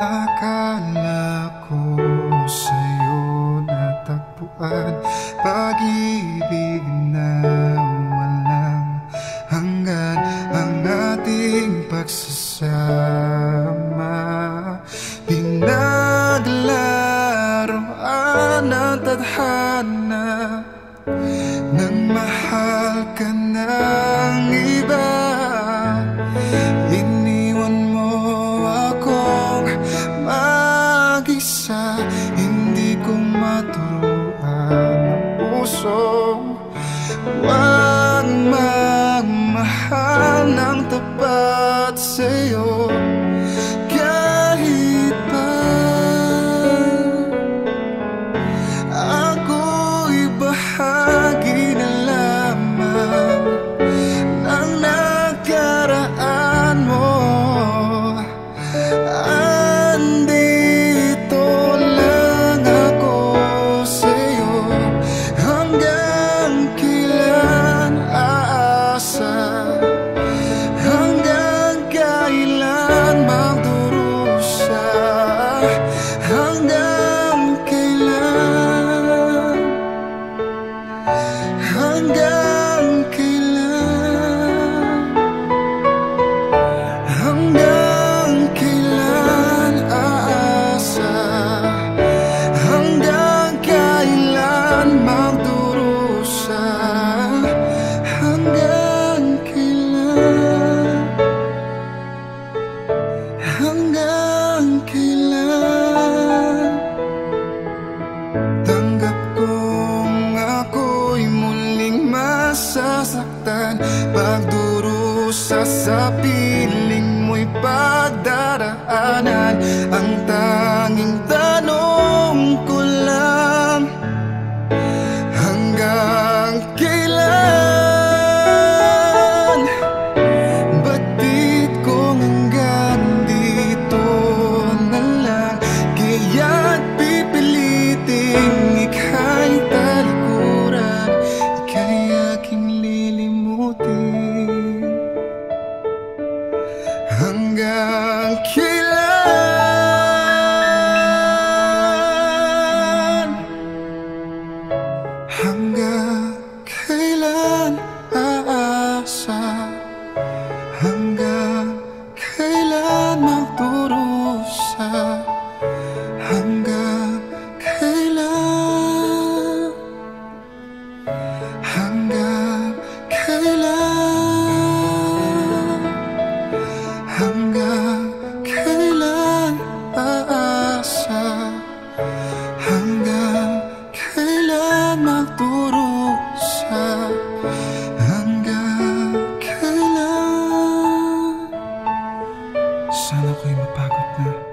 Akala ko sa'yo natagpuan Pag-ibig na walang hanggan Ang ating pagsasama. Pinaglaruan ng tadhana Nagmahal ka ng iba. Iniwan mo akong mag-isa. Hindi ko maturuan ang puso. Huwag magmahal ng tapat sa'yo sa piling mo'y pagdaraanan Ang tanging again. Keep Sana ako'y mapagod na.